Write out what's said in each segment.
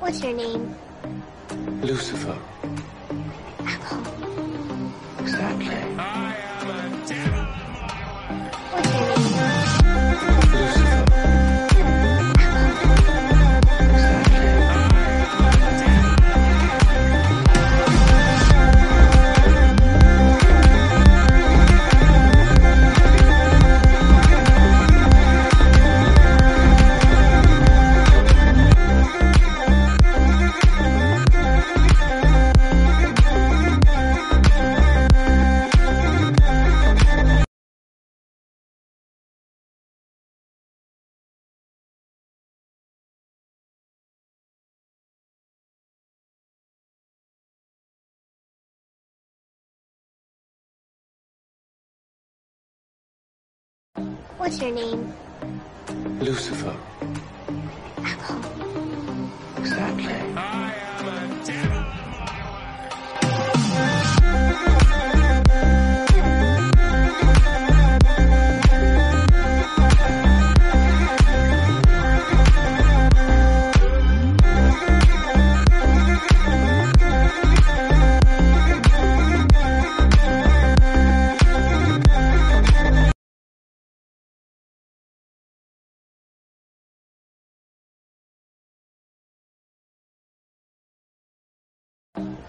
What's your name? Lucifer. What's your name? Lucifer. Apple. Exactly.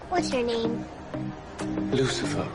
What's your name? Lucifer.